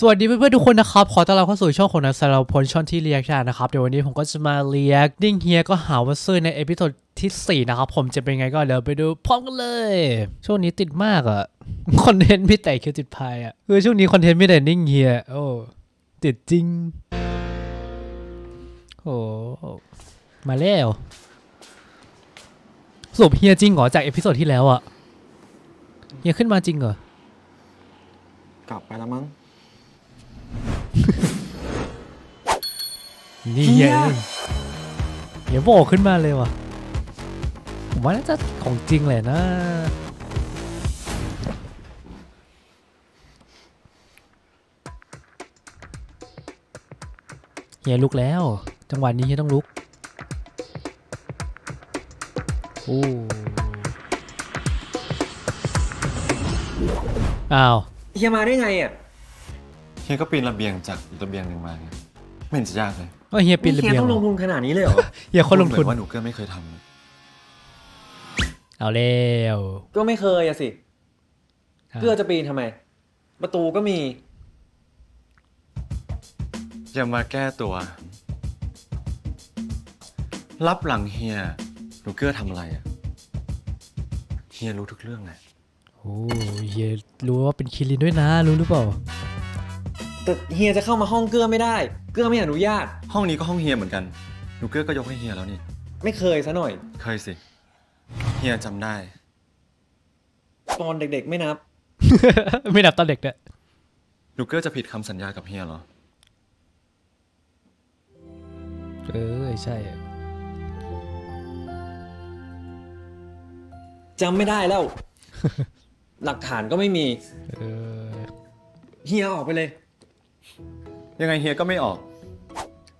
สวัสดีเพื่อนๆทุกคนนะครับ ขอต้อนรับเข้าสู่ช่องของนักสารพลช่องที่เรียกชานะครับเดี๋ยววันนี้ผมก็จะมาเรียกดิ้งเฮียก็หาว่าซื้อในเอพิโซดที่ 4 นะครับ ผมจะเป็นไงก็เดี๋ยวไปดูพร้อมกันเลย ช่วงนี้ติดมากอะคอนเทนต์ไม่แต่คิวติดพายอะคือช่วงนี้คอนเทนต์ไม่แต่นิ่งเฮียโอ้ติดจริงโอ้มาแล้วสรุปเฮียจริงเหรอจากเอพิโซดที่แล้วอะเฮียขึ้นมาจริงเหรอกลับไปแล้วมั้ง นี่เฮีเฮียยเองเฮียโผล่ขึ้นมาเลยว่ะผมว่าน่าจะของจริงแหละนะ เฮียลุกแล้ว จังหวะนี้เฮียต้องลุก โอ้อ้าว เฮียมาได้ไงอะ เฮียก็ปีนระเบียงจากอีกระเบียงหนึ่งมาไงไม่เห็นจะยากเลยก็เฮียปีนระเฮียเบียงต้องเหรลองทุนขนาดนี้เลยเหรอเฮียคนลงทุนพูดเหมือว่าหนูเกื้อไม่เคยทำเอาแล้วก็ไม่เคยอะสิเพื่อจะปีนทำไม ประตูก็มีอย่ามาแก้ตัว รับหลังเฮียหนูเกื้อทำอะไรอะเฮียรู้ทุกเรื่องแหละโอ้เฮียรู้ว่าเป็นคิรินด้วยนะ รู้หรือเปล่า แต่เฮียจะเข้ามาห้องเกื้อไม่ได้ เกื้อไม่อนุญาต ห้องนี้ก็ห้องเฮียเหมือนกัน หนูเกื้อก็ยกให้เฮียแล้วนี่ ไม่เคยซะหน่อย เคยสิ เฮียจำได้ ตอนเด็กๆไม่นับ ไม่นับตอนเด็กเนี่ยหนูเกื้อจะผิดคำสัญญากับเฮียเหรอ เออใช่ จำไม่ได้แล้ว หลักฐานก็ไม่มี เออ เฮียออกไปเลย ยังไงเฮียก็ไม่ออก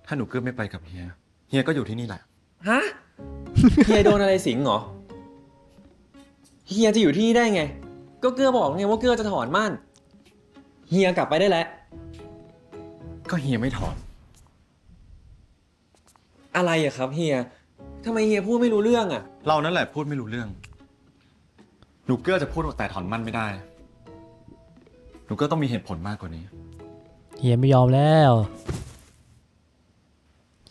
ถ้าหนูเกื้อไม่ไปกับเฮีย เฮียก็อยู่ที่นี่แหละ ฮะ เฮียโดนอะไรสิงเหรอ เฮียจะอยู่ที่นี่ได้ไง ก็เกื้อบอกไงว่าเกื้อจะถอนม่านเฮียกลับไปได้แล้ว ก็เฮียไม่ถอน อะไรอะครับเฮียทำไมเฮียพูดไม่รู้เรื่องอะเรานั่นแหละพูดไม่รู้เรื่อง หนูเกื้อจะพูดว่าแต่ถอนมั่นไม่ได้ หนูเกื้อต้องมีเหตุผลมากกว่านี้ เฮียไม่ยอมแล้ว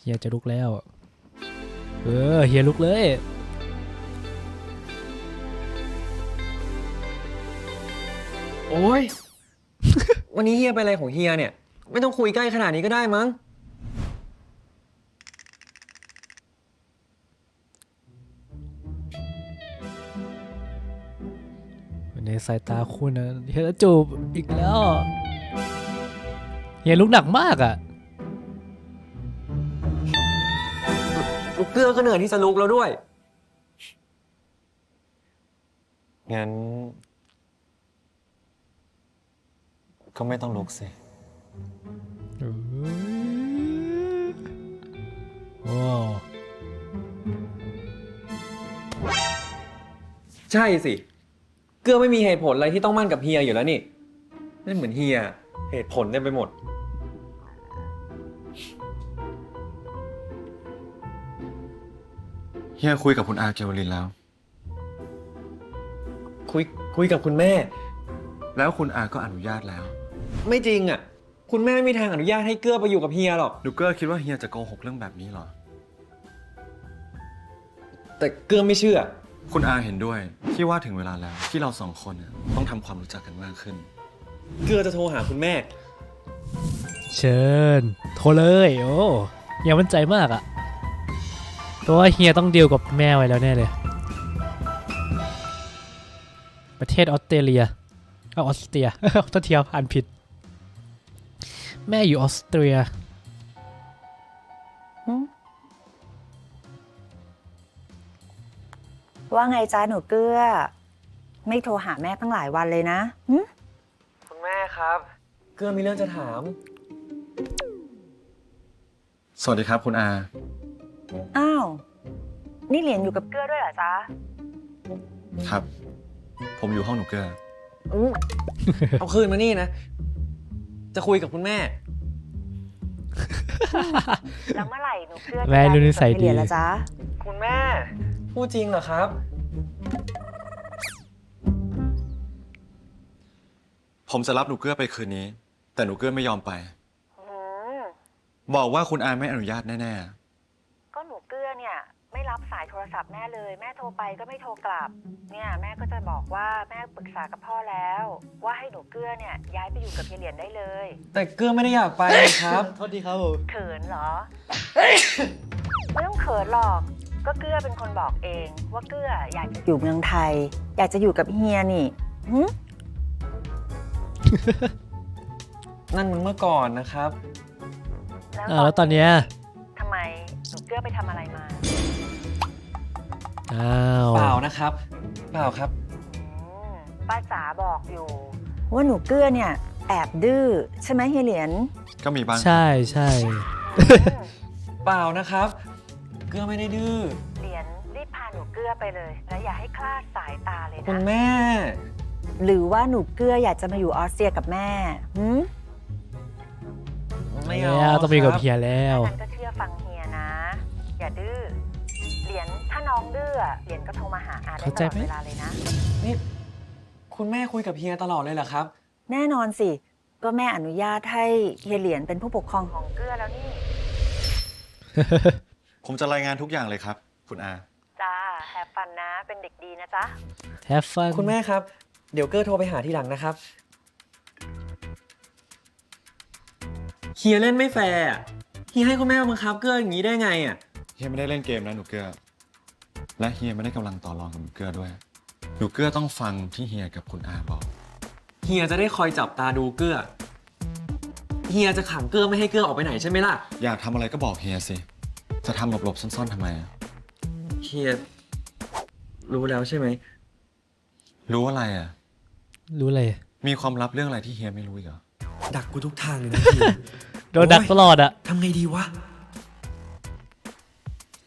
เฮียจะลุกแล้ว เออเฮียลุกเลยโอ้ย วันนี้เฮียไปนอะไรของเฮียเนี่ย ไม่ต้องคุยใกล้ขนาดนี้ก็ได้มั้ง ในสายตาคุณนะเฮียจะจูบอีกแล้ว เฮียลุกหนักมากอะลูกเกื้อก็เหนื่อยที่จะลุกแล้วด้วย งั้น ก็ไม่ต้องลุกสิว้าวใช่สิ เกื้อไม่มีเหตุผลอะไรที่ต้องมั่นกับเฮียอยู่แล้วนี่ไม่เหมือนเฮีย เหตุผลเต็มไปหมด เฮียคุยกับคุณอาเกวลินแล้ว คุยคุยกับคุณแม่ แล้วคุณอาก็อนุญาตแล้ว ไม่จริงอะ คุณแม่ไม่มีทางอนุญาตให้เกื้อไปอยู่กับเฮียหรอกหนูเกื้อคิดว่าเฮียจะโกหกเรื่องแบบนี้เหรอ แต่เกื้อไม่เชื่อ คุณอาเห็นด้วยที่ว่าถึงเวลาแล้วที่เราสองคนเนี่ยต้องทำความรู้จักกันมากขึ้น เกื้อจะโทรหาคุณแม่ เชิญ โทรเลย โอ้เฮียมั่นใจมากอะ เพราะว่าเฮียต้องดีลกับแม่ไว้แล้วแน่เลย ประเทศออสเตรเลียเอาออสเตรียโทษทีครับอ่านผิด แม่อยู่ออสเตรียว่าไงจ้าหนูเกื้อ ไม่โทรหาแม่ตั้งหลายวันเลยนะหึคุณแม่ครับ เกื้อมีเรื่องจะถาม สวัสดีครับคุณอา อ้าว นี่เหรียญอยู่กับเกื้อด้วยเหรอจ๊ะ ครับ ผมอยู่ห้องหนูเกื้ออืมเอาคืนมานี่นะ จะคุยกับคุณแม่ แล้วเมื่อไหร่หนูเกื้อแม่รู้นิสัยดีเหรียญละจ๊ะ คุณแม่ พูดจริงเหรอครับ ผมจะรับหนูเกื้อไปคืนนี้ แต่หนูเกื้อไม่ยอมไปอืมบอกว่าคุณอาไม่อนุญาตแน่ก็หนูเกื้อเนี่ย ไม่รับสายโทรศัพท์แม่เลย แม่โทรไปก็ไม่โทรกลับ เนี่ยแม่ก็จะบอกว่าแม่ปรึกษากับพ่อแล้ว ว่าให้หนูเกื้อเนี่ยย้ายไปอยู่กับเฮียเหรียญได้เลยแต่เกลือไม่ได้อยากไปครับ โทษทีครับผมเขินเหรอ ไม่ต้องเขินหรอก ก็เกื้อเป็นคนบอกเอง ว่าเกื้ออยากจะอยู่เมืองไทย อยากจะอยู่กับเฮียนี่หึนั่นมันเมื่อก่อนนะครับ อ่าแล้วตอนเนี้ยทำไมหนู เกื้อไปทำอะไรมา อ้าว เปล่านะครับ เปล่าครับ อืมป้าจ๋าบอกอยู่ ว่าหนูเกื้อเนี่ย แอบดื้อใช่ไหมเฮียเหรียญๆก็มีบ้าง ใช่ใช่เปล่านะครับ เกลือไม่ได้ดื้อ เหรียญรีบพาหนูเกื้อไปเลย แล้วอย่าให้คลาดสายตาเลยคุณนะแม่ หรือว่าหนูเกื้ออยากจะมาอยู่ออสเตรียกับแม่หืม ไม่เอาแล้วต้องมีกับครับเฮียแล้ว งั้นก็ องดื้อเหรียญก็โทรมาหาอาได้เข้าตใจลอดไหมเวลาเลยนะ นี่ คุณแม่คุยกับเฮียตลอดเลยเหรอครับ แน่นอนสิ ก็แม่อนุญาตให้เฮียเหลียนเป็นผู้ปกครองของเกื้อแล้วนี่ ผมจะรายงานทุกอย่างเลยครับ คุณอา จ้า have fun นะ เป็นเด็กดีนะจ๊ะ have fun คุณแม่ครับ เดี๋ยวเกื้อโทรไปหาทีหลังนะครับเฮียเล่นไม่แฟร์อะเฮียให้คุณแม่บังคับเกื้ออย่างนี้ได้ไงอะเฮียไม่ได้เล่นเกมนะหนูเกื้อ และเฮียไม่ได้กำลังต่อรองกับหนูเกื้อด้วย หนูเกื้อต้องฟังที่เฮียกับคุณอาบอก เฮียจะได้คอยจับตาดูเกอร์เฮียจะขังเกอร์ไม่ให้เกอร์ออกไปไหนใช่ไหมล่ะ อยากทำอะไรก็บอกเฮียสิ จะทำหลบๆซ่อนๆทำไมอะเฮียรู้แล้วใช่ไหม รู้อะไรอะ รู้เลยมีความลับเรื่องอะไรที่เฮียไม่รู้อีกเหรอ ดักกูทุกทางเลยนะเฮียโดนดักตลอดอะ ทำไงดีวะ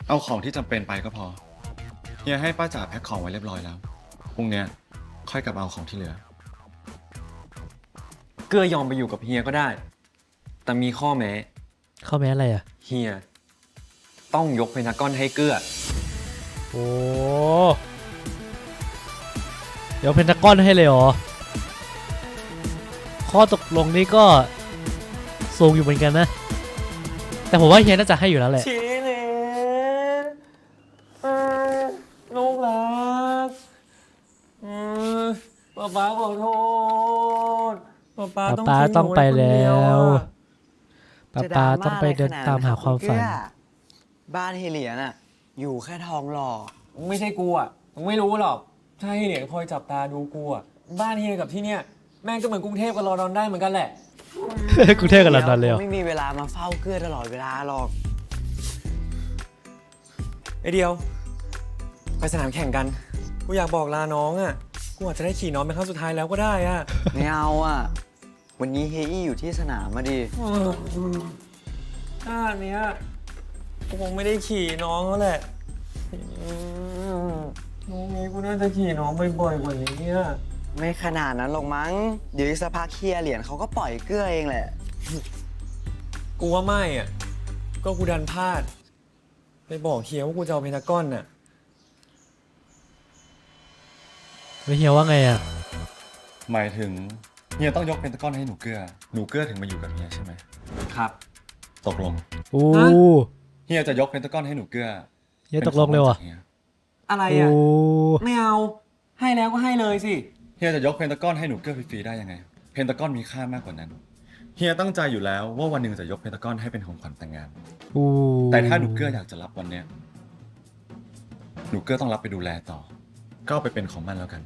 เอาของที่จำเป็นไปก็พอ เฮียให้ป้าจ๋าแพ็คของไว้เรียบร้อยแล้ว พรุ่งเนี้ยค่อยกลับมาเอาของที่เหลือ เกอร์ยอมไปอยู่กับเฮียก็ได้ แต่มีข้อแม้ เข้าแม้อะไรอะเฮีย ต้องยกเพนทากอนให้เกอร์โอ้เดี๋ยวเพนทากอนให้เลยเหรอ ข้อตกลงนี้ก็สูงอยู่เหมือนกันนะ แต่ผมว่าเฮียน่าจะให้อยู่แล้วแหละชีเลนเออลูกรักเออ ป๊าป๊าขอโทษป๊าป๊าต้องป๊าทิ้งหนูต้องไปว้คนเดียแล้วอะป้าป้าต้องไปเดินตามหาความฝัน บ้านเฮเลียนอะอยู่แค่ทองหล่อไม่ใช่กูอะมึงไม่รู้หรอกถ้าเฮียเหลียงคอยจับตาดูกูอะบ้านเฮียกับที่เนี่ยแม่งก็เหมือนกรุงเทพกับลอนดอนได้เหมือนกันแหละกรุงเทพกับลอนดอนเลยเหรอไม่มีเวลามาเฝ้าเกื้อตลอดเวลาหรอกไอเดียว ไปสนามแข่งกัน กูอยากบอกลาน้องอะ กูอาจจะได้ขี่น้องเป็นครั้งสุดท้ายแล้วก็ได้อะไม่เอาอะวันนี้เฮอี้อยู่ที่สนามมาดิถ้าอันเนี้ยกูคงไม่ได้ขี่น้องแล้วแหละน้องนี้กูน่าจะขี่น้องบ่อยๆกว่านี้อะไม่ขนาดนั้นหรอกมั้ง เดี๋ยวอีกสักพักเคลียร์เหรียญเขาก็ปล่อยเกื้อเองแหละ กูว่าไม่อะ ก็กูดันพลาด ไปบอกเฮียว่ากูจะเอาเพนทากอนน่ะ แล้วเฮียว่าไงอะหมายถึงเฮียต้องยกเพนตะกอนให้หนูเกื้อ หนูเกื้อถึงมาอยู่กับเฮียใช่ไหมครับ ตกลงอู้ฮะเฮียจะยกเพนตะกอนให้หนูเกื้อเฮียตกลงเลยว่ะป็นของขวัญจากฮีอะไรโอ้อะไม่เอาให้แล้วก็ให้เลยสิเฮียจะยกเพนตะกอนให้หนูเกื้อฟรีๆได้ยังไง เพนตะกอนมีค่ามากกว่านั้นเฮียตั้งใจอยู่แล้วว่าวันหนึ่งจะยกเพนตะกอนให้เป็นของขวัญแต่งงานอู้แต่ถ้าหนูเกื้ออยากจะรับวันเนี้ยหนูเกื้อต้องรับไปดูแลต่อ ก็เอาไปเป็นของมันแล้วกัน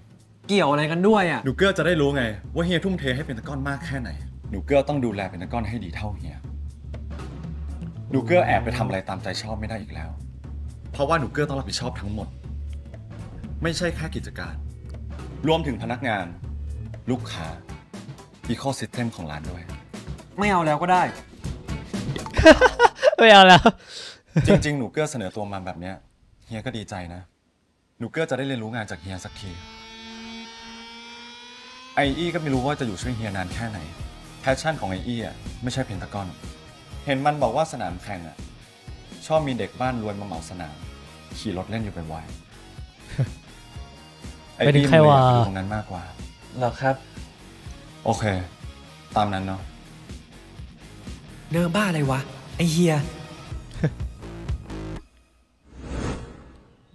เกี่ยวอะไรกันด้วยอะหนูเกื้อจะได้รู้ไง ว่าเฮียทุ่มเทให้เพนตะก้อนมากแค่ไหน หนูเกื้อต้องดูแลเพนตะก้อนให้ดีเท่าเฮีย หนูเกื้อแอบไปทำอะไรตามใจชอบไม่ได้อีกแล้ว เพราะว่าหนูเกื้อต้องรับผิดชอบทั้งหมด ไม่ใช่แค่กิจการ รวมถึงพนักงาน ลูกค้า ecosystem ของร้านด้วย ไม่เอาแล้วก็ได้ ไม่เอาแล้ว จริง ๆ หนูเกื้อเสนอตัวมาแบบเนี้ยเฮียก็ดีใจนะ หนูเกื้อจะได้เรียนรู้งานจากเฮียสักทีไออี้ก็ไม่รู้ว่าจะอยู่ช่วยเฮียนานแค่ไหน แพชชั่นของไออี้อะไม่ใช่เพนตากอน เห็นมันบอกว่าสนามแข่งอะชอบมีเด็กบ้านรวยมาเหมาสนาม ขี่รถเล่นอยู่บ่อยๆไอไปถึอี้งมันใครเลยอวะยากอยู่ตรงนั้นมากกว่าเหรอครับ โอเค ตามนั้นเนาะ เนิมบ้าอะไรวะ ไอเฮีย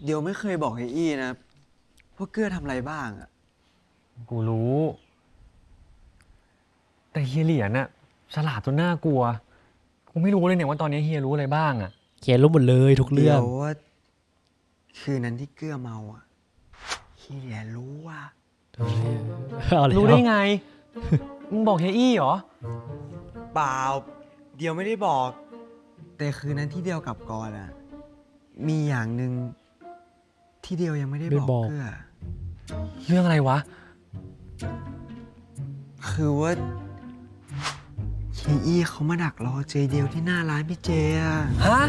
เดี๋ยวไม่เคยบอกไอ้อี้นะว่าเกื้อทำอะไรบ้างอะกูรู้ แต่เฮียเหรียญน่ะฉลาดจนน่ากลัว กูไม่รู้เลยเนี่ยว่าตอนนี้เฮียรู้อะไรบ้างอะเขียนรู้หมดเลยทุกเรื่เดี๋องยวว่า คืนนั้นที่เกื้อเมาอะเฮียรู้ว่า เอาเลยรู้ได้ไง มึงบอกเฮียอี้เหรอ เปล่า เดียวไม่ได้บอก แต่คืนนั้นที่เดียวกับกอนอะมีอย่างหนึ่ง ที่เดียวยังไม่ได้บอกเกื้อเรื่องอะไรวะ คือว่าเฮียอี้เขามาดักรอเจเดียวที่หน้าร้านพี่เจอะฮะ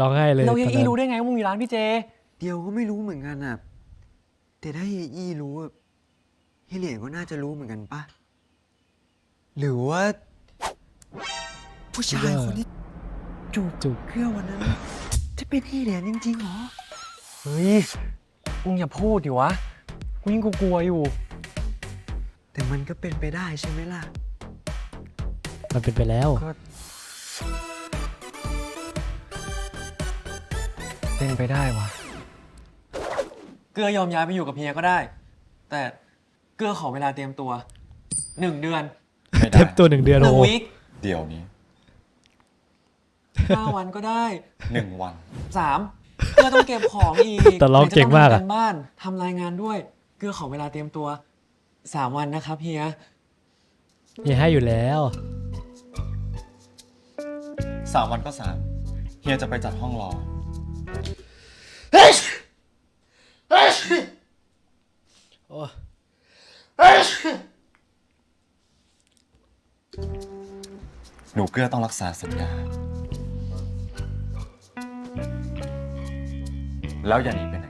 ร้องไห้เลยเราเฮียตนอี้นั้นรู้ได้ไงว่ามึงมีร้านพี่เจ เดียวก็ไม่รู้เหมือนกันอะแต่ถ้าเฮียอี้รู้อะเฮียเหรียญก็น่าจะรู้เหมือนกันปะ หรือว่า ผู้ชายคนที่จูบจุกเกลือวันนั้น จะเป็นเฮียเหรียญจริงๆเหรอ เฮ้ยมึงอย่าพูดดิวะกูยิ่งกลัวๆอยู่ แต่มันก็เป็นไปได้ใช่ไหมล่ะ มันเป็นไปแล้วก็เป็นไปได้วะเกลือยอมย้ายไปอยู่กับเฮียก็ได้ แต่เกลือขอเวลาเตรียมตัวหนึ่งเดือนไม่ได้ เต็มตัวหนึ่งเดือนหนึ่โอ้งโหวีคเดี๋ยวนี้ห้าวันก็ได้หนึ่งวันสามเกลือต้องเก็บของอีกแต่เราเก่งมากอะไหนจต้ทำบ้านทำรายงานด้วยเกลือขอเวลาเตรียมตัวสามวันนะครับเฮียมีให้อยู่แล้วสามวันก็สามเฮียจะไปจัดห้องรอ หนูเกลือต้องรักษาสัญญา แล้วอย่าหนีไปไหน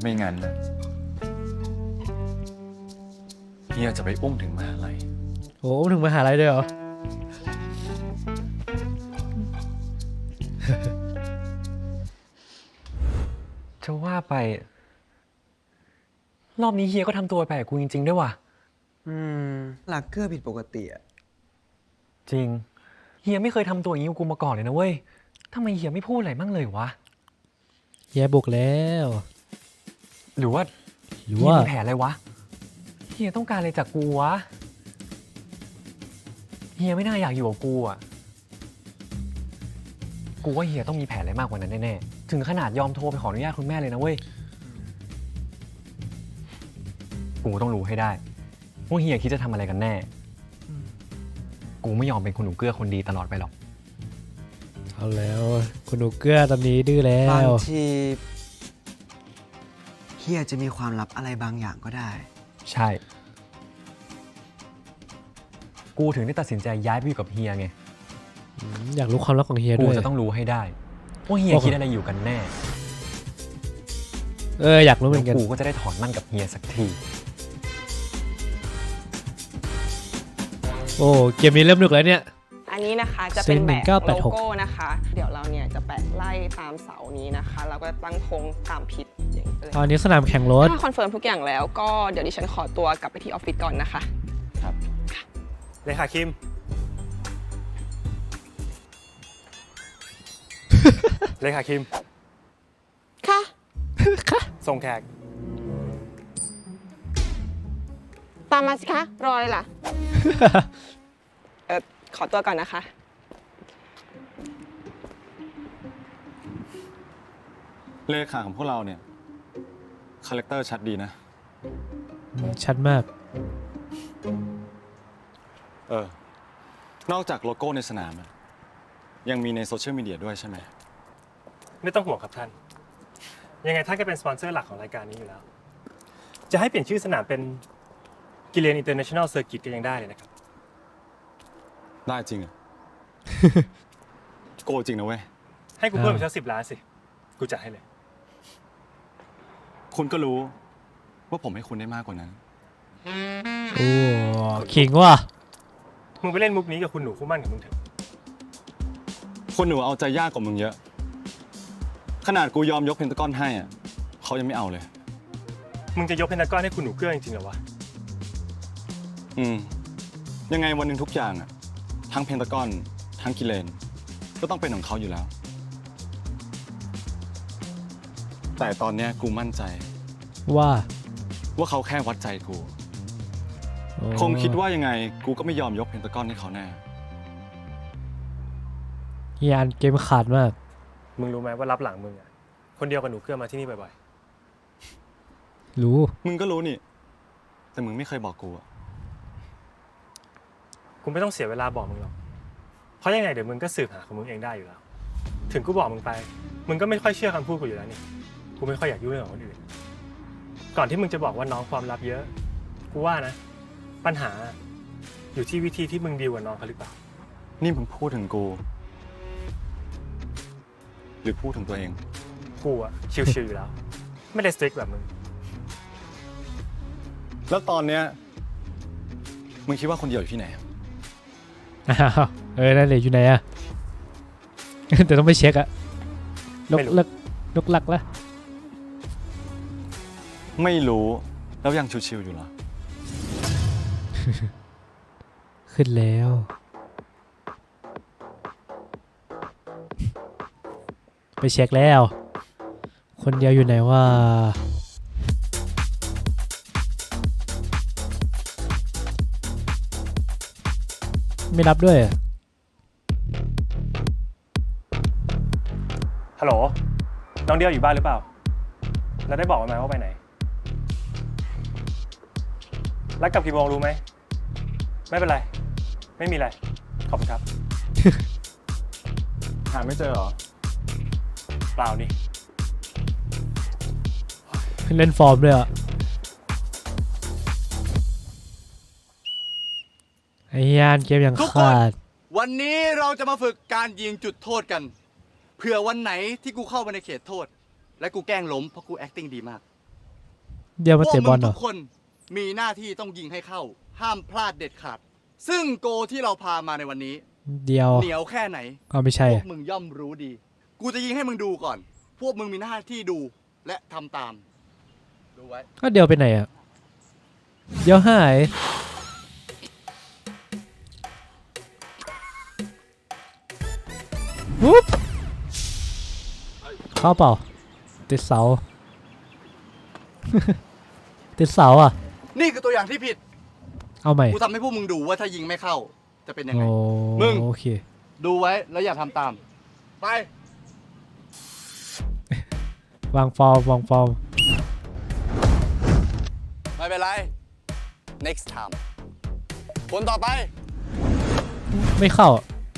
ไม่งั้นเฮียจะไปอุ้มถึงมหาลัยโอ้โหถึงมหาลัยด้วยเหรอ จะว่าไป รอบนี้เฮียก็ทำตัวแปลกกูจริง ๆ ด้วยว่ะ อืมหลักเกลือผิดปกติอะจริง เฮียไม่เคยทำตัวอย่างนี้กับกูมาก่อนเลยนะเว้ยทำไมเฮียไม่พูดอะไรบ้างเลยวะ เฮียบุกแล้ว หรือว่าหรือเฮียว่ามีแผนอะไรวะ เฮียต้องการอะไรจากกูวะ เฮียไม่น่าอยากอยู่กับกูอะ กูว่าเฮียต้องมีแผนอะไรมากกว่านั้นแน่ๆ ถึงขนาดยอมโทรไปขออนุญาตคุณแม่เลยนะเว้ย กูต้องรู้ให้ได้ ว่าเฮียคิดจะทำอะไรกันแน่ กูไม่ยอมเป็นคนหนูเกื้อคนดีตลอดไปหรอก เอาแล้วคุณหนูเกลือตอนนี้ดื้อแล้บางว ทีเฮียจะมีความลับอะไรบางอย่างก็ได้ ใช่ กูถึงได้ตัดสินใจย้ายไปอยู่กับเฮียไง อยากรู้ความลับของเฮียกูด้วย จะต้องรู้ให้ได้ว่าเฮียโอ้โห คิดอะไรอยู่กันแน่เอออยากรู้เหมือนกันแล้วกูก็จะได้ถอนหมั้นกับเฮียสักที โอ้เกมนี้เริ่มหนุกแล้วเนี่ย อันนี้นะคะจะเป็นแบบ1986โลโก้นะคะ เดี๋ยวเราเนี่ยจะแปะไล่ตามเสานี้นะคะ เราก็ตั้งธงตาม pit อย่างนี้เลยตอนนี้สนามแข่งรถ ถ้าคอนเฟิร์มทุกอย่างแล้วก็เดี๋ยวดิฉันขอตัวกลับไปที่ออฟฟิศก่อนนะคะเลยค่ะคิม เลยค่ะคิมค่ะ ส่งแขก ตามมาสิคะ รอเลยล่ะ เออขอตัวก่อนนะคะ เลขาของพวกเราเนี่ย คาแรคเตอร์ชัดดีนะ ชัดมาก เออ นอกจากโลโก้ในสนามอะยังมีในโซเชียลมีเดียด้วยใช่ไหม ไม่ต้องห่วงครับท่าน ยังไงท่านก็เป็นสปอนเซอร์หลักของรายการนี้อยู่แล้ว จะให้เปลี่ยนชื่อสนามเป็น กิเลน International Circuit ก็ยังได้เลยนะครับ ได้จริงอะโกจริงนะเว้ย ให้กูเพิ่มอ่าอีกสักสิบล้านสิ กูจะให้เลย คุณก็รู้ ว่าผมให้คุณได้มากกว่านั้น โอ้ขิงว่ะ มึงไปเล่นมุกนี้กับคุณหนูคู่มั่นกับมึงเถอะคนหนูเอาใจยากกว่ามึงเยอะ ขนาดกูยอมยกเพนตากอนให้อะเขายังไม่เอาเลย มึงจะยกเพนทากอนให้คุณหนูเกื้อจริงๆเหรอวะ อืม ยังไงวันหนึ่งทุกอย่างอะทั้งเพนตากอน ทั้งกิเลน ก็ต้องเป็นของเขาอยู่แล้ว แต่ตอนเนี้ยกูมั่นใจ ว่าว่าเขาแค่วัดใจกูโอ้คงคิดว่ายังไง กูก็ไม่ยอมยกเพนตากอนให้เขาแน่ เฮียอันเกมขาดมาก มึงรู้ไหมว่ารับหลังมึงอะคนเดียวกับหนูเกื้อมาที่นี่บ่อยรู้ มึงก็รู้นี่ แต่มึงไม่เคยบอกกูอะๆ กูไม่ต้องเสียเวลาบอกมึงหรอก เพราะยังไงเดี๋ยวมึงก็สืบหาของมึงเองได้อยู่แล้ว ถึงกูบอกมึงไป มึงก็ไม่ค่อยเชื่อคำพูดกูอยู่แล้วนี่ กูไม่ค่อยอยากยุ่งเรื่องของคนอื่น ก่อนที่มึงจะบอกว่าน้องความลับเยอะ กูว่านะ ปัญหาอยู่ที่วิธีที่มึงดีลกับน้องเขาหรือเปล่า นี่มึงพูดถึงกู หรือพูดถึงตัวเอง กูอะชิวๆอยู่แล้ว ไม่ได้สตริกแบบมึง แล้วตอนเนี้ย มึงคิดว่าคนเดียวอยู่ที่ไหนอ้าว เออนั่นเลยอยู่ไหนอะแต่ต้องไปเช็คอะลกไม่รู้เลิกลกลักแล้วไม่รู้แล้วยังชิวๆอยู่เหรอ ขึ้นแล้ว ไปเช็คแล้ว คนเดียวอยู่ไหนว่า ไม่รับด้วยอะฮัลโหล น้องเดียวอยู่บ้านหรือเปล่า แล้วได้บอกมันไหมว่าไปไหนแล้วกลับกี่โมงรู้ไหม ไม่เป็นไร ไม่มีอะไร ขอบคุณครับ หาไม่เจอเหรอ เปล่านี่ เล่นฟอร์มด้วยอะ ไอ้ยานเกมอย่างทุกคนขาดวันนี้เราจะมาฝึกการยิงจุดโทษกัน เผื่อวันไหนที่กูเข้าไปในเขตโทษ และกูแกล้งล้มเพราะกู acting ดีมากเดี๋ยวมาพวกเตะบมึอลงเหรทุอกคนมีหน้าที่ต้องยิงให้เข้า ห้ามพลาดเด็ดขาด ซึ่งโกที่เราพามาในวันนี้ เดียวเหนียวแค่ไหนก็ไม่ใช่พวอะกมึงย่อมรู้ดี กูจะยิงให้มึงดูก่อน พวกมึงมีหน้าที่ดูและทำตาม ดูไว้ ก็เดียวไปไหนอะ เดียวหาย วุ๊บเข้าเปล่า ติดเสา ติดเสาอะ นี่คือตัวอย่างที่ผิด เอาใหม่ กูทำให้พวกมึงดูว่าถ้ายิงไม่เข้า จะเป็นยังไงโอ้มึง โอเค ดูไว้แล้วอย่าทำตาม ไป วางฟอร์มวางฟอร์ม ไม่เป็นไร next time คนต่อไป ไม่เข้า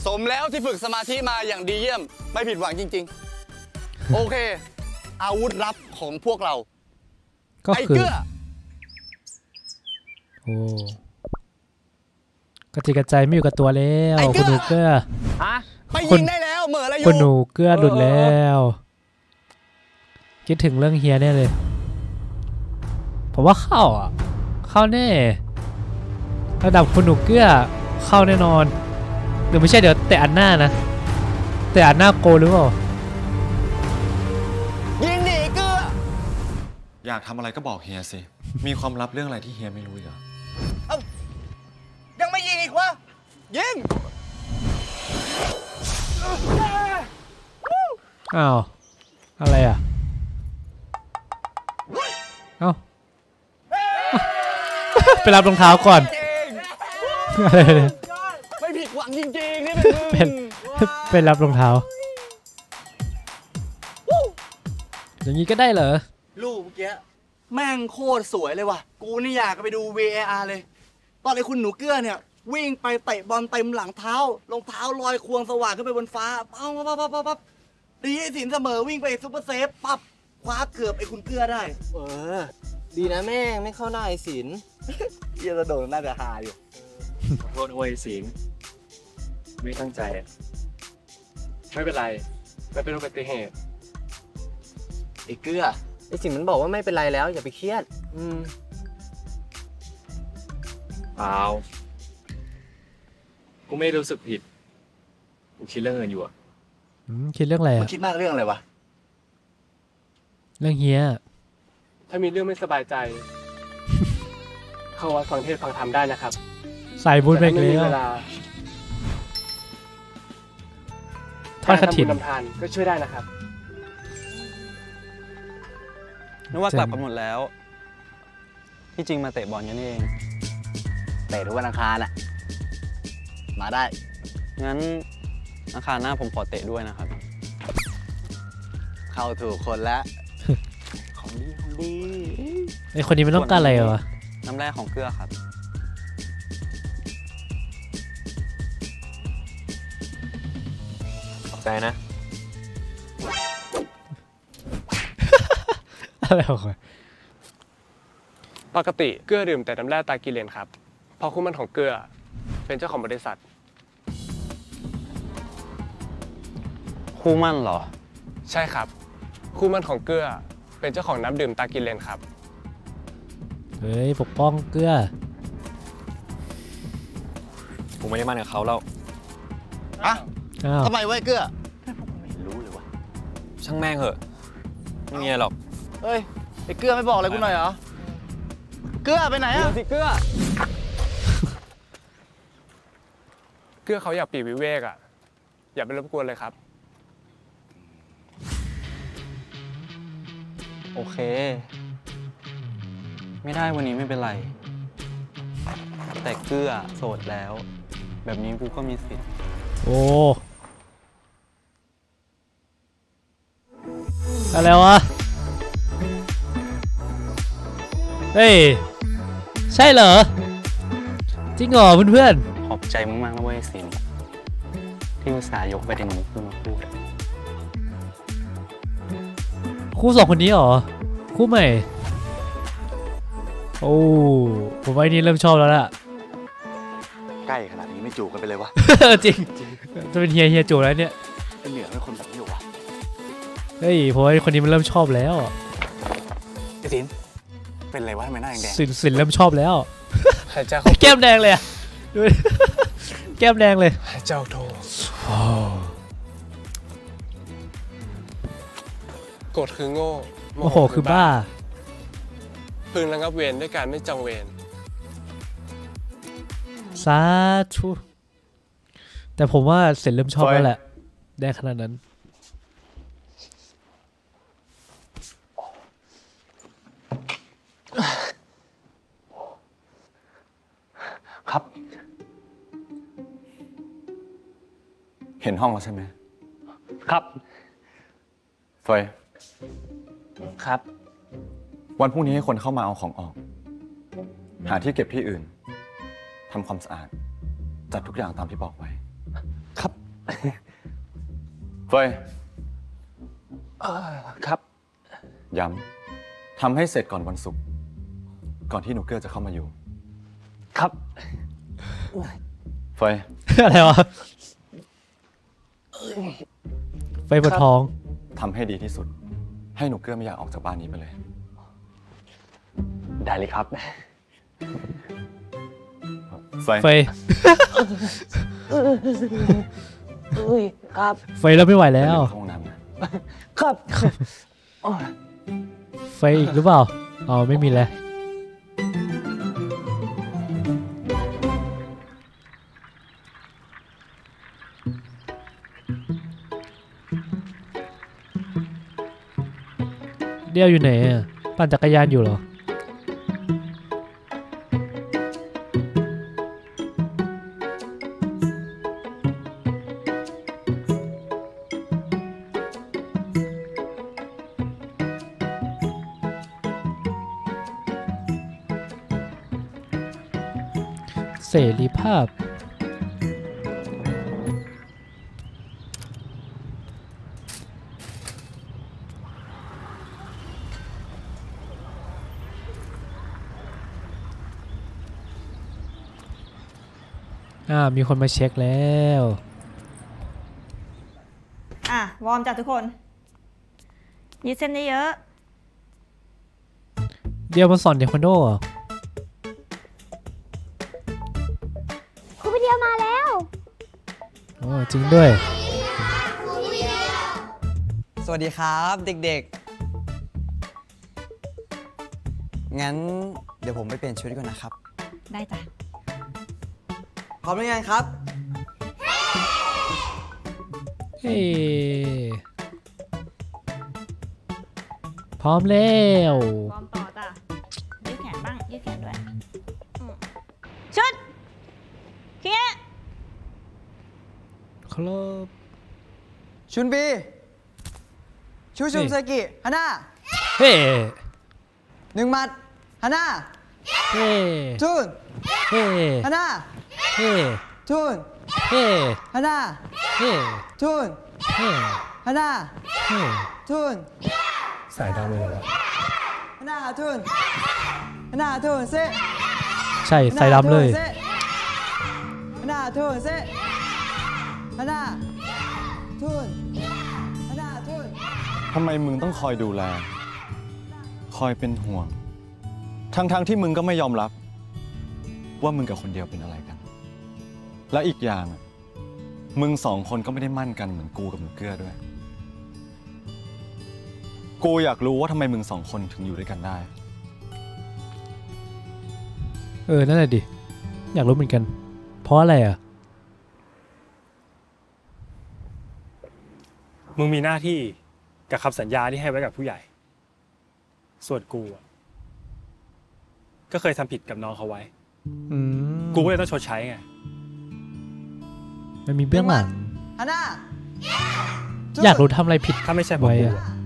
สมแล้วที่ฝึกสมาธิมาอย่างดีเยี่ยม ไม่ผิดหวังจริง ๆ โอเค อาวุธลับของพวกเรา ก็ไอ้คือเกื้อโอ้กระจิกกระใจไม่อยู่กับตัวแล้วคุณหนูเกลือไปคุยิณงได้แล้วเหมืออะไรอคุณยู่หนูเกลือหลุดแล้ว คิดถึงเรื่องเฮียแน่เลย ผมว่าเข้าอะ เข้าแน่ ระดับคุณหนูเกลือเข้าแน่นอน หรือไม่ใช่เดี๋ยวแต่อันหน้านะ แต่อันหน้าโกหรือเปล่ายิงหนีเกื้ออยากทำอะไรก็บอกเฮียสิ มีความลับเรื่องอะไรที่เฮียไม่รู้อีกเหรอยังไม่ยิงอีกวะยิงอ้าวอะไรอะเอ้าไปรับรองเท้าก่อนอะไรเนี่ยไม่ ผิดหวังจริงๆนี่เป็นไปรับรองเท้า อย่างนี้ก็ได้เหรอ ลูกเมื่อกี้แม่งโคตรสวยเลยว่ะ กูนี่อยากไปดู VAR เลย ตอนไอ้คุณหนูเกื้อเนี่ย วิ่งไปเตะบอลเต็มหลังเท้ารองเท้าลอยควงสว่านขึ้นไปบนฟ้าปั๊บปั๊บปั๊บปั๊บปั๊บดีไอ้สินเสมอวิ่งไป super save ปั๊บคว้าเกือบไอ้คุณเกื้อได้ เออ ดีนะแม่งไม่เข้าหน้าไอ้สินเยี่ยจะโดนน่าจะหาอยู่ขอโทษโวยสิง ไม่ตั้งใจอะไม่เป็นไรไม่เป็นอุบัติเหตุไอ้เกลือไอ้สินมันบอกว่าไม่เป็นไรแล้ว อย่าไปเครียด อืมเปล่ากูไม่รู้สึกผิดกูคิดเรื่องอื่นอยู่อะอืมคิดเรื่องอะไรมันอะคิดมากเรื่องอะไรวะ เรื่องเฮียถ้ามีเรื่องไม่สบายใจ เข้าวัดฟังเทศน์ฟังธรรมได้นะครับใส่บุญไปแต่ถ้าอีกไม่มีแล้เววลา ทอดกระถิ่นทำบุญทำทานก็ช่วยได้นะครับ นึกว่ากลับกันหมดแล้ว ที่จริงมาเตะบอลกันนี่เอง เตะทุกวันอังคารอะ มาได้ งั้นอังคารหน้าผมขอเตะด้วยนะครับ เข้าถูกคนแล้ว ของดีของดี ไอคนนี้มันต้องการอะไรวะน้ำแร่ของเกลือครับ ใจนะ อะไรของมันปกติเกลือดื่มแต่น้ำแร่ตากิเลนครับเพราะคู่มันของเกลือเป็นเจ้าของบริษัท คู่มั่นเหรอ ใช่ครับ คู่มันของเกลือเป็นเจ้าของน้ำดื่มตากิเลนครับ เฮ้ย ปกป้องเกลือกูไม่ได้มั่นกับเขาแล้วอะอ้าว ทำไมไว้เกลือไม่รู้เลยวะช่างแม่งเหอะไม่มีอะไรหรอกเฮ้ยไอ้เกลือไม่บอกอะไรกูหน่อยเหรอเกลือไปไหนอะสิเกลือเกลือเขาอยากปลีกวิเวกอะอย่าไปรบกวนเลยครับ โอเค ไม่ได้วันนี้ไม่เป็นไร แต่เกลือโสดแล้ว แบบนี้กูก็มีสิทธิ์ โอ้อะไรวะ เฮ้ย ใช่เหรอ จริงเหรอเพื่อนขอบใจมึงมากนะเว้ยสินที่อุตส่าห์ยกประเด็นนี้ขึ้นมาพูดๆ คู่สองคนนี้เหรอ คู่ใหม่ โอ้ ผมว่าอันนี้เริ่มชอบแล้วล่ะ ใกล้ขนาดนี้ไม่จูบกันไปเลยวะ จริงจะเป็นเฮียเฮียจูแล้วเนี่ยไอ้เหนือเป็นคนแบบนี้เหรอวะเฮ้ยผมว่าคนนี้มันเริ่มชอบแล้วไอ้สินเป็นไรวะทำไมหน้าแดงสินสินเริ่มชอบแล้วหายใจเข้าแก้มแดงเลยอะดูดิ แก้มแดงเลยหายใจออกโทกดคือโง่โอ้โหคือบ้า พึงระงับเวรด้วยการไม่จองเวร สาธุแต่ผมว่าเสร็จเริ่มชอบแล้วแหละแดงขนาดนั้น ครับ เห็นห้องแล้วใช่ไหม ครับเฟยครับ วันพรุ่งนี้ให้คนเข้ามาเอาของออก หาที่เก็บที่อื่น ทำความสะอาด จัดทุกอย่างตามที่บอกไว้ ครับ เฟยครับ ย้ำทำให้เสร็จก่อนวันศุกร์ก่อนที่หนูเกื้อจะเข้ามาอยู่ ครับ เฟยอะไรวะไฟบนท้องทำให้ดีที่สุด ให้หนูเกื้อไม่อยากออกจากบ้านนี้ไปเลย ได้เลยครับ เฟยไฟอุ้ยครับ ไฟแล้วไม่ไหวแล้วไปเข้าห้องน้ำนะครับไฟอีกหรือเปล่าอ๋อไม่มีแล้ว เดียวอยู่ไหนอะปั่นจักรยานอยู่เหรอาพ อ่า มีคนมาเช็คแล้ว อะ วอร์มจ้ะทุกคนยืดเส้นเยอะ เดียวมาสอนเทควันโดเหรอ ริงด้วย สวัสดีครับเด็กๆ งั้นเดี๋ยวผมไปเปลี่ยนชุดก่อนนะครับ ได้จ้ะ พร้อมหรือยังครับ เฮ้พร้อมแล้ว พร้อมป ครับชุนบี ชูชุมเซกิฮาน่าเฮ้หนึ่งหมัดฮาน่าเฮ้จุนเฮ้ฮาน่าเฮ้จุนเฮ้ฮาน่าเฮ้จุนเฮ้ฮาน่าเฮ้จุนสายดำเลยเหรอฮาน่าจุนฮาน่าจุนเซใช่ใส่ดำเลยฮาน่าจุนเซ ฮาน่าจุนฮาน่าจุนทำไมมึงต้องคอยดูแล คอยเป็นห่วง ทั้งๆที่มึงก็ไม่ยอมรับ ว่ามึงกับคนเดียวเป็นอะไรกัน และอีกอย่างอะมึงสองคนก็ไม่ได้มั่นกันเหมือนกูกับมึงเกื้อด้วย กูอยากรู้ว่าทำไมมึงสองคนถึงอยู่ด้วยกันได้ เออ นั่นแหละดิ อยากรู้เหมือนกัน เพราะอะไรอะ มึงมีหน้าที่กับคำสัญญาที่ให้ไว้กับผู้ใหญ่ ส่วนกูอะก็เคยทำผิดกับน้องเขาไว้ อืมกูก็เลยต้องชดใช้ไง มันมีเบื้องหลังฮาน่าอยากรู้ทำอะไรผิด ถ้าไม่ใช่เพราะไว้กูอะอะ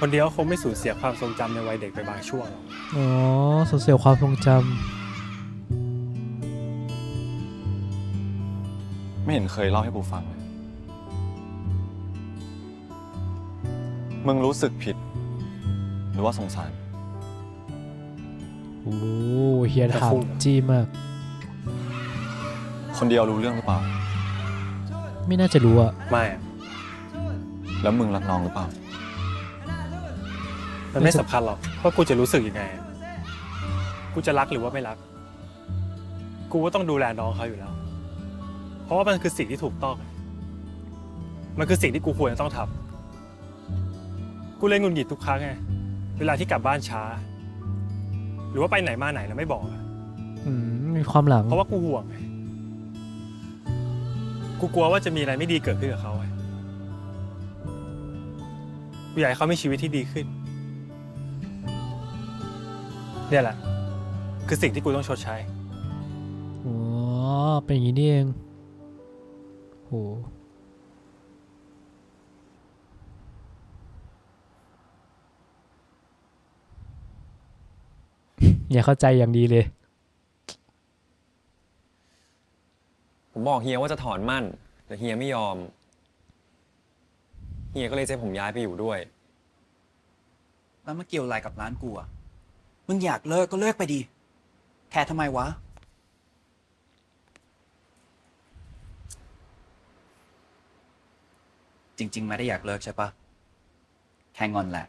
คนเดียวคงไม่สูญเสียความทรงจำในวัยเด็กไปบางช่วงหรอก อ๋อสูญเสียความทรงจไม่เห็นเคยเล่าให้กูฟังเลย มึงรู้สึกผิด หรือว่าสงสารำโอ้เฮียถามจี้มาก คนเดียวรู้เรื่องหรือเปล่า ไม่น่าจะรู้อะไม่อะแล้วมึงรักน้องหรือเปล่า มันไม่สำคัญหรอกว่ากูจะรู้สึกยังไงอะกูจะรักหรือว่าไม่รัก กูก็ต้องดูแลน้องเขาอยู่แล้ว เพราะว่ามันคือสิ่งที่ถูกต้อง มันคือสิ่งที่กูควรจะต้องทำ กูเลยหงุนหงิดทุกครั้งไง เวลาที่กลับบ้านช้า หรือว่าไปไหนมาไหนแล้วไม่บอกอะอืมมีความหลัง เพราะว่ากูห่วงไงกูกลัวว่าจะมีอะไรไม่ดีเกิดขึ้นกับเขาไงกูอยากให้เขามีชีวิตที่ดีขึ้น เนี่ยแหละ คือสิ่งที่กูต้องชดใช้อ๋อเป็นอย่างนี้นี่เองโห อย่าเข้าใจอย่างดีเลย ผมบอกเฮียว่าจะถอนมั่น แต่เฮียไม่ยอม เฮียก็เลยจะให้ผมย้ายไปอยู่ด้วย แล้วมาเกี่ยวอะไรกับร้านกูอะมึงอยากเลิกก็เลิกไปดี แคร์ทำไมวะ จริง ๆ ไม่ได้อยากเลิกใช่ปะแค่งอนแหละ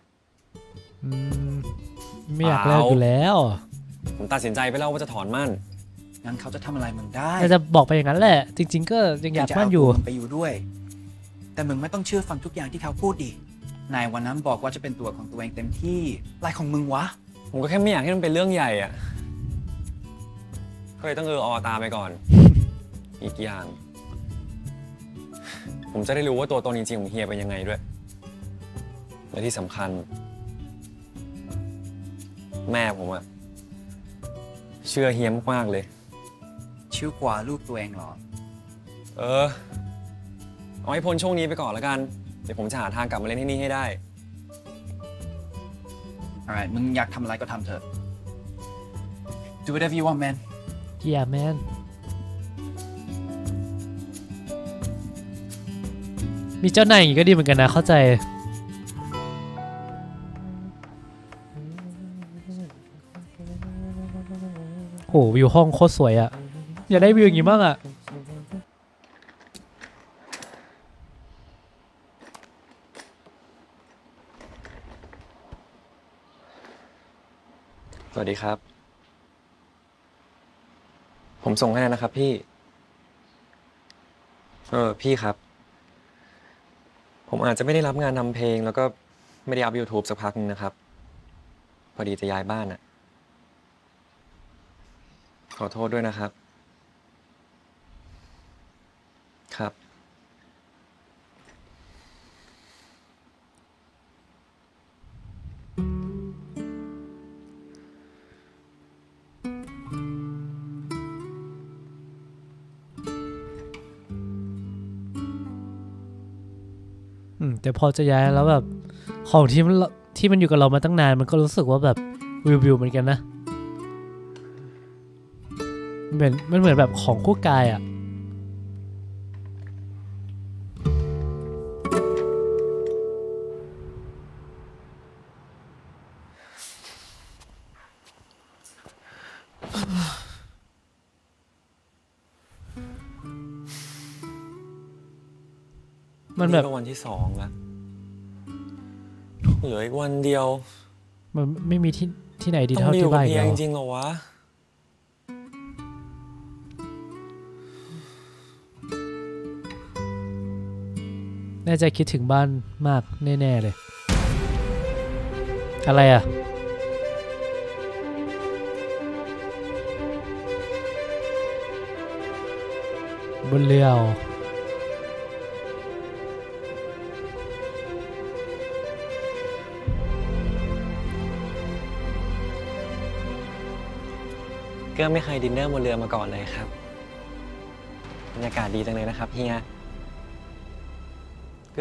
อืม ไม่อยากเลิกอยู่แล้ว ผมตัดสินใจไปแล้วว่าจะถอนมั่น งั้นเขาจะทำอะไรมึงได้แต่จะบอกไปอย่างนั้นแหละ จริง ๆ ก็ยังอยากจะมั่นเอยู่มึงไปอยู่ด้วย แต่มึงไม่ต้องเชื่อฟังทุกอย่างที่เขาพูดดิ นายวันนั้นบอกว่าจะเป็นตัวของตัวเองเต็มที่อะไรของมึงวะ ผมก็แค่ไม่อยากให้มันเป็นเรื่องใหญ่อะก็เลยต้องเอออตามไปก่อน อีกอย่าง ผมจะได้รู้ว่าตัวตนจริงๆของเฮียเป็นยังไงด้วย และที่สำคัญ แม่ผมอะ เชื่อเฮียมากๆเลยชื่อกว่าลูกตัวเองเหรอ เออ เอาให้พ้นช่วงนี้ไปก่อนแล้วกัน เดี๋ยวผมจะหาทางกลับมาเล่นที่นี่ให้ได้ alright มึงอยากทำอะไรก็ทำเถอะ do whatever you want man Yeah man มีเจ้านายอย่างงี้ก็ดีเหมือนกันนะเข้าใจ โหวิวห้องโคตรสวยอะอยากได้วิวอย่างงี้บ้างอะสวัสดีครับ ผมส่งให้นะครับพี่ เออพี่ครับ ผมอาจจะไม่ได้รับงานทำเพลง แล้วก็ไม่ได้อัพ YouTube สักพักนึงนะครับ พอดีจะย้ายบ้านอะ อโทษด้วยนะครับ ครับ อืมแต่พอจะย้ายแล้วแบบ ของที่มันที่มันอยู่กับเรามาตั้งนาน มันก็รู้สึกว่าแบบวิววิวเหมือนกันนะ เหมือนมันเหมือนแบบของคู่กายอะ่ะมันแบบก็วันที่สองแล้วเหลืออีกวันเดียว มันไม่มีที่ที่ไหนดีต้องเท่าไปอยู่ที่กับบ้านอีเฮีกยแล้วจริงๆเหรอวะ น่าจะคิดถึงบ้านมากแน่ ๆ เลย อะไรอะ บนเรือเกื้อไม่เคยดินเนอร์บนเรือมาก่อนเลยครับ บรรยากาศดีจังเลยนะครับเฮีย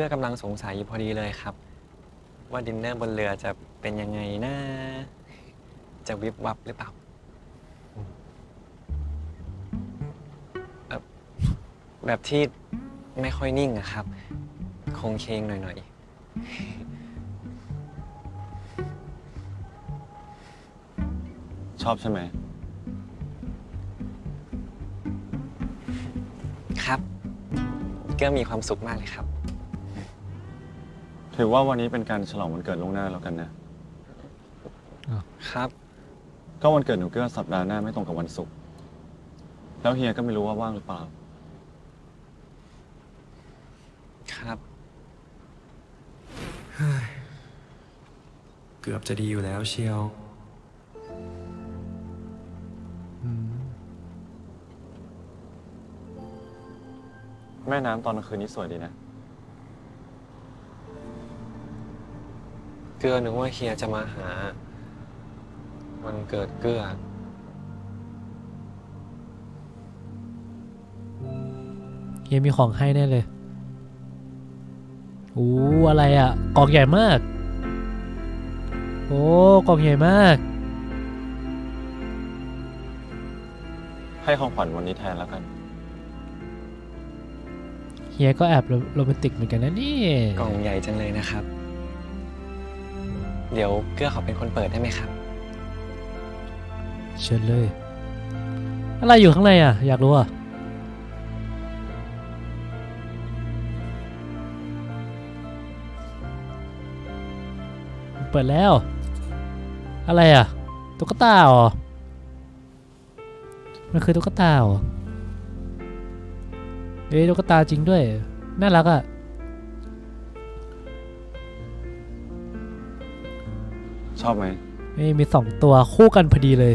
เกื้อกำลังสงสัยอยู่พอดีเลยครับ ว่าดินเนอร์บนเรือจะเป็นยังไงนะ จะวิบวับหรือเปล่าเอ่อแบบที่ไม่ค่อยนิ่งอะครับ คงเคงหน่อยชอบใช่ไหม ๆ ครับเกื้อมีความสุขมากเลยครับ ถือว่าวันนี้เป็นการฉลองวันเกิดล่วงหน้าแล้วกันนะ ครับ ก็วันเกิดหนูเกื้อสัปดาห์หน้าไม่ตรงกับวันศุกร์ แล้วเฮียก็ไม่รู้ว่าว่างหรือเปล่า ครับ เกือบจะดีอยู่แล้วเชียว แม่น้ำตอนกลางคืนนี้สวยดีนะ เกื้อนึกว่าเฮียจะมาหา วันเกิดเกื้อ เฮียมีของให้แน่เลยโอ้อะไรอะกล่องใหญ่มาก โอ้กล่องใหญ่มาก ให้ของขวัญวันนี้แทนแล้วกัน เฮียก็แอบโรโรแมนติกเหมือนกันนะนี่ กล่องใหญ่จังเลยนะครับ เดี๋ยวเกื้อขอเป็นคนเปิดได้ไหมครับ เชิญเลย อะไรอยู่ข้างในอะ อยากรู้อะ เปิดแล้ว อะไรอะ ตุ๊กตาเหรอมันคือตุ๊กตาเหรอเอ้ยตุ๊กตาจริงด้วย น่ารักอะ ชอบไหมเอ้ยมีสองตัวคู่กันพอดีเลย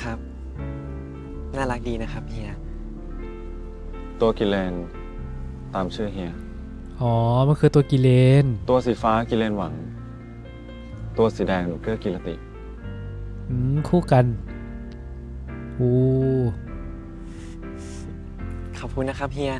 ครับ น่ารักดีนะครับเฮีย ตัวกิเลน ตามชื่อเฮีย อ๋อ มันคือตัวกิเลน ตัวสีฟ้ากิเลนหวัง ตัวสีแดงหนูเกื้อกิรติ อืม คู่กันโอ้ขอบคุณนะครับเฮีย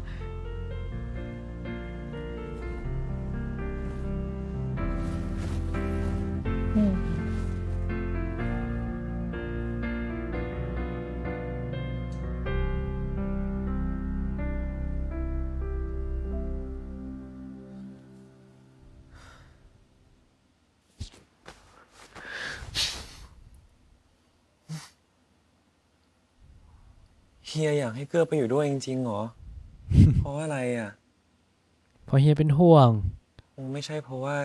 ฮียอยากให้เกื้อไปอยู่ด้วยจริงๆเหรอ เพราะว่าอะไรอะ เพราะเฮียเป็นห่วง คงไม่ใช่เพราะว่า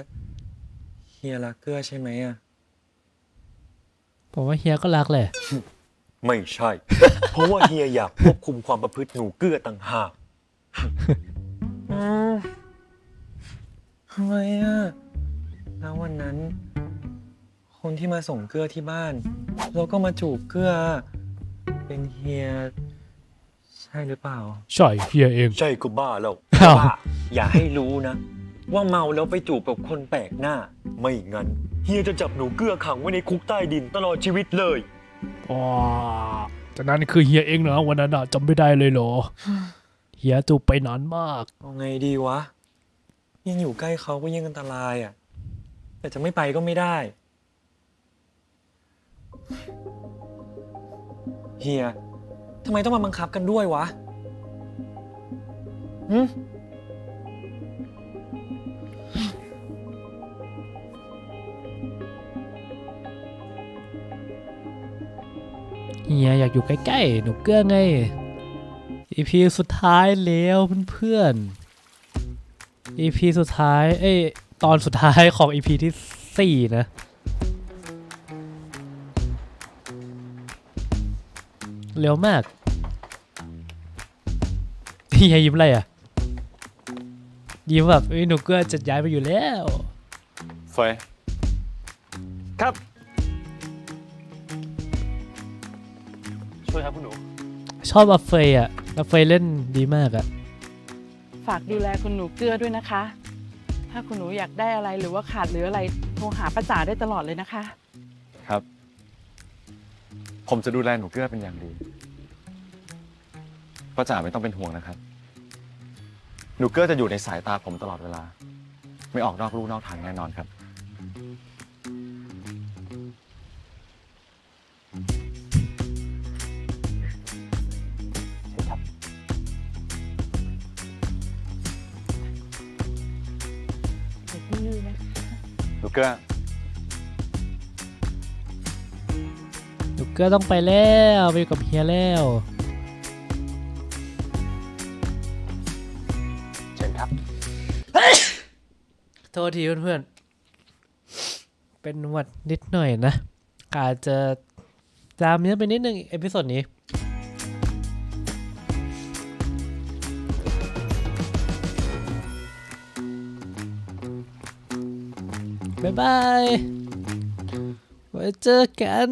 เฮียรักเกื้อใช่ไหมอะ ผมว่าเฮียก็รักแหละ ไม่ใช่ เพราะว่าเฮียอยากควบคุมความประพฤติหนูเกื้อต่างหากทำไมอะ แล้ววันนั้น คนที่มาส่งเกลือที่บ้าน แล้วก็มาจูบเกลือ เป็นเฮีย ใช่หรือเปล่า ใช่เฮียเองใช่ก็บ้าแล้วอ้าวบ้าอย่าให้รู้นะ ว่าเมาแล้วไปจูบกับคนแปลกหน้า ไม่งั้นเฮียจะจับหนูเกลือขังไว้ในคุกใต้ดินตลอดชีวิตเลยอ๋อจากนั้นคือเฮียเองนะวันนั้นอะจำไม่ได้เลยเหรอเฮียจูบไปนานมากเอาไงดีวะ ยิ่งอยู่ใกล้เขาก็ยิ่งอันตรายอะ แต่จะไม่ไปก็ไม่ได้เฮีย ทำไมต้องมาบังคับกันด้วยวะหึเฮียอยากอยู่ใกล้ๆ หนูเกื้อไง EP สุดท้ายแล้วเพื่อนๆ EP สุดท้าย เอ้ย ตอนสุดท้ายของ EP ที่สี่นะ เร็วมากเฮียยิ้มอะไรอะ ยิ้มแบบเอ้ยหนูเกื้อจะย้ายไปอยู่แล้วเฟยครับ ช่วยครับคุณหนู ชอบอาเฟยอะอาเฟยเล่นดีมากอะ ฝากดูแลคุณหนูเกื้อด้วยนะคะ ถ้าคุณหนูอยากได้อะไรหรือว่าขาดเหลืออะไรโทรหาป้าจ๋าได้ตลอดเลยนะคะ ครับ ผมจะดูแลหนูเกื้อเป็นอย่างดีป้าจ๋าไม่ต้องเป็นห่วงนะครับ หนูเกื้อจะอยู่ในสายตาผมตลอดเวลา ไม่ออกนอกลู่นอกทางแน่นอนครับ หนูเกื้อ เกื้อต้องไปแล้วไปอยู่กับเฮียแล้วเชิญครับ โทษทีเพื่อนๆ เป็นหวัดนิดหน่อยนะ อาจจะจามเยอะไปนิดนึง episode นี้บ๊ายบายไว้เจอกัน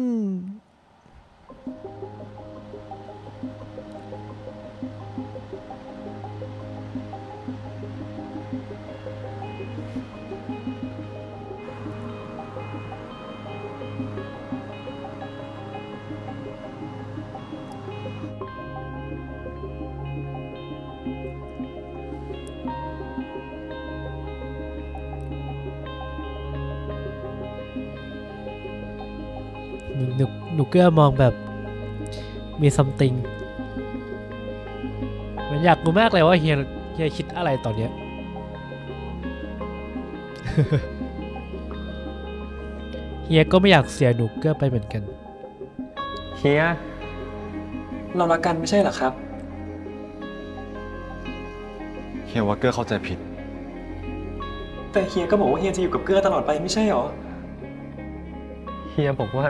หนูหนูเกื้อมองแบบมีซัมติงมันอยากรู้มากเลยว่าเฮียเฮียคิดอะไรตอนเนี้ยเฮียก็ไม่อยากเสียหนูเกื้อไปเหมือนกัน เฮีย เรารักกันไม่ใช่เหรอครับ เฮียว่าเกื้อเข้าใจผิด แต่เฮียก็บอกว่าเฮียจะอยู่กับเกลือตลอดไปไม่ใช่หรอ เฮียบอกว่า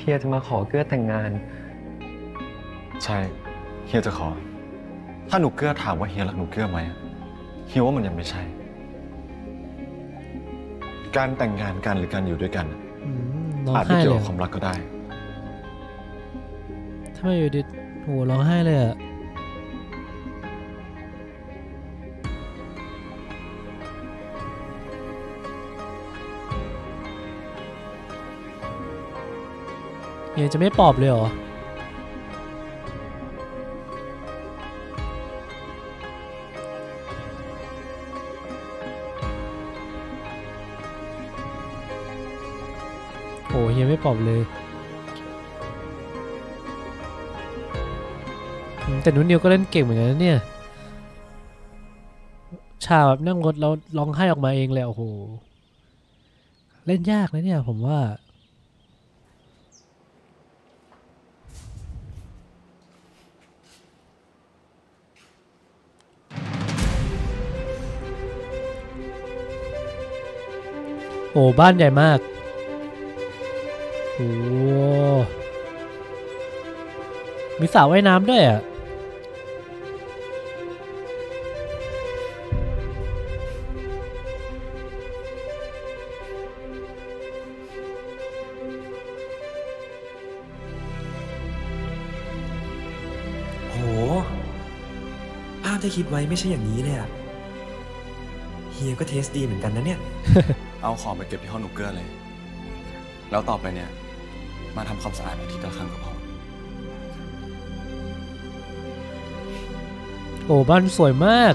เฮียจะมาขอเกื้อแต่งงาน ใช่เฮียจะขอ ถ้าหนูเกื้อถามว่าเฮียรักหนูเกื้อไหมเฮียว่ามันยังไม่ใช่ การแต่งงานกันหรือการอยู่ด้วยกันอืมร้องอาจไม่ไห้เกี่ยวเลยกับอะความรักก็ได้ทำไมอยู่ดีโหร้องไห้เลยอะ เฮียจะไม่ปอบเลยเหรอ โอ้เฮียไม่ปอบเลย แต่นุ้นนิวก็เล่นเก่งเหมือนกันนะเนี่ย ชาแบบนั่งรถแล้วร้องไห้ออกมาเองเลยโอ้โห เล่นยากนะเนี่ยผมว่า โอ้บ้านใหญ่มากโอ้มีสระว่ายน้ำด้วยอะที่คิดไว้ไม่ใช่อย่างนี้เลยอะเฮียก็เทสดีเหมือนกันนะเนี่ย เอาของไปเก็บที่ห้องหนูเกื้อเลย แล้วต่อไปเนี่ย มาทำความสะอาดอาทิตย์ละครั้งก็พอ โอ้บ้านสวยมาก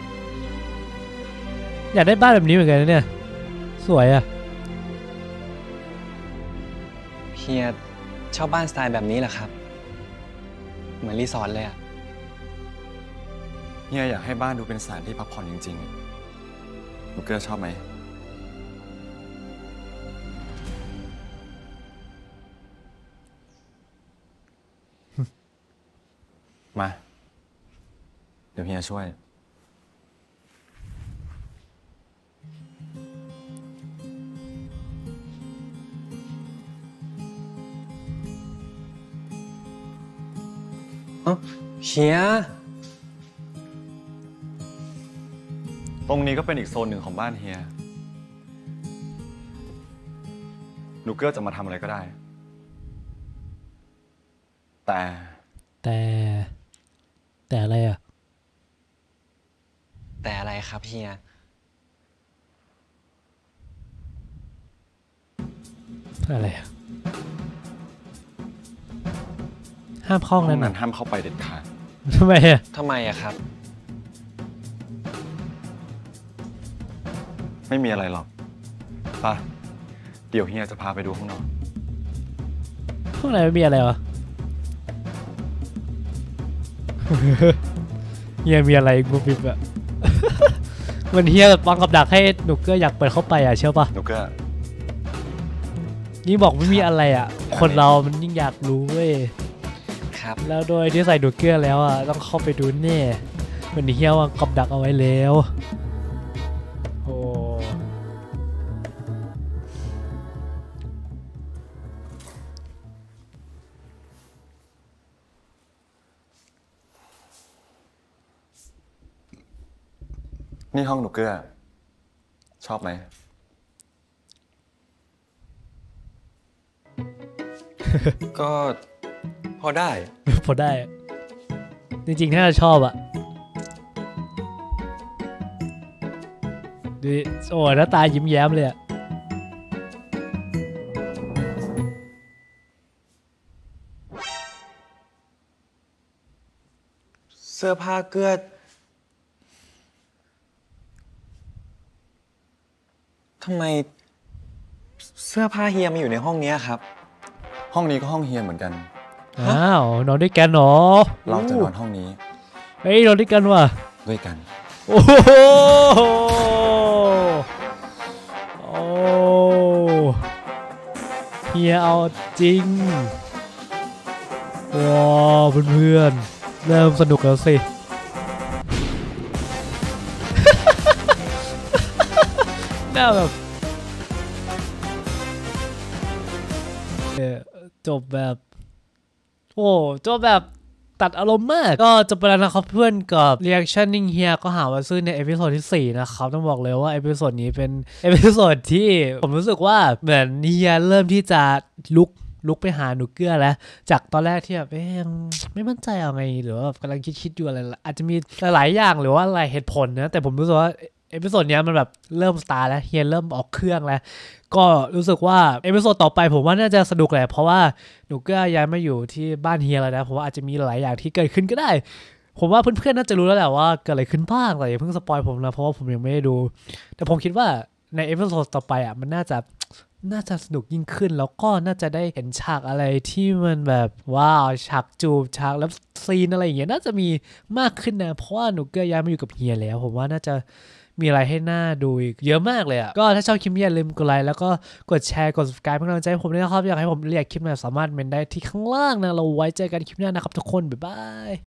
อยากได้บ้านแบบนี้เหมือนกันนะเนี่ย สวยอะเฮียชอบบ้านสไตล์แบบนี้เหรอครับ เหมือนรีสอร์ทเลยอะเฮียอยากให้บ้านดูเป็นสถานที่พักผ่อนจริงๆหนูเกื้อชอบไหม มา เดี๋ยวเฮียช่วยเฮีย ตรงนี้ก็เป็นอีกโซนหนึ่งของบ้านเฮีย หนูเกื้อจะมาทำอะไรก็ได้ แต่ แต่ แต่อะไรอะแต่อะไรครับเฮีย อะไรอะห้ามเข้าห้องห้นั้องนนั้อะนห้ามเข้าไปเด็ดขาด ทำไมอะทำไมอะครับ ไม่มีอะไรหรอกป่ะ เดี๋ยวเฮียจะพาไปดูห้องนอนห้องไหนไม่มีอะไรวะ เฮียมีอะไรบุบบิบอะเหมันเฮียแบบวางกับดักให้หนูเกื้ออยากเปิดเข้าไปอะเชื่อปะหนูเกื้อยิ่งบอกไม่มีอะไรอะคนเรามันยิ่งอยากรู้เว้ยครับแล้วโดยที่ใส่หนูเกื้อแล้วอะต้องเข้าไปดูแน่เหมือนเฮียวางกับดักเอาไว้แล้ว นี่ห้องหนูเกื้อ ชอบไหม ก็พอได้ พอได้ จริงๆ ถ้าชอบอะดูดิโอ้หน้าตายิ้มแย้มเลยอะเสื้อผ้าเกื้อ ทำไมเสื้อผ้าเฮียมาอยู่ในห้องเนี้ยครับ ห้องนี้ก็ห้องเฮียเหมือนกัน อ้าวนอนด้วยกันเหรอเราจะนอนห้องนี้ เฮ้ยนอนด้วยกันว่ะด้วยกัน โอ้โหโอ้เฮียเอาจริงว้าวเพื่อนๆเริ่มสนุกแล้วสิ หน้าแบบจบแบบ โอ้จบแบบตัดอารมณ์มาก ก็จบไปแล้วนะครับเพื่อนกับ reaction นิ่งเฮียก็หาว่าซื่อใน episode ที่ 4 นะครับ ต้องบอกเลยว่า episode นี้เป็น episode ที่ผมรู้สึกว่าเหมือนเฮียเริ่มที่จะลุกลุกไปหาหนูเกื้อแล้ว จากตอนแรกที่แบบเอ๊ะยังไม่มั่นใจเอาไง หรือว่ากำลังคิดๆอยู่อะไร อาจจะมีหลายๆอย่างหรือว่าหลายเหตุผลนะ แต่ผมรู้สึกว่า episode เนี้ยมันแบบเริ่มสตาร์แล้วเฮียเริ่มออกเครื่องแล้ว ก็รู้สึกว่า episode ต่อไปผมว่าน่าจะสนุกแหละ เพราะว่าหนูก็ย้ายมาอยู่ที่บ้านเฮียแล้วนะ ผมว่าอาจจะมีหลายอย่างที่เกิดขึ้นก็ได้ ผมว่าเพื่อนๆน่าจะรู้แล้วแหละว่าเกิดอะไรขึ้นบ้างแต่อย่าเพิ่ง spoil ผมนะเพราะว่าผมยังไม่ได้ดู แต่ผมคิดว่าใน episode ต่อไปอะมันน่าจะน่าจะสนุกยิ่งขึ้น แล้วก็น่าจะได้เห็นฉากอะไรที่มันแบบว้าวฉากจูบฉากแล้วซีนอะไรอย่างเงี้ยน่าจะมีมากขึ้นนะเพราะว่าหนูเก็ย้ายมาอยู่กับเฮียแล้ว ผมว่าน่าจะ มีอะไรให้หน้าดูอีกเยอะมากเลยอะ ก็ถ้าชอบคลิปนี้อย่าลืมกดไลค์แล้วก็กดแชร์กด subscribe เป็นกำลังใจให้ผมด้วยนะครับ อยากให้ผมเรียกคลิปไหนสามารถเมนได้ที่ข้างล่างนะ เราไว้เจอกันคลิปหน้านะครับทุกคน บ๊ายบาย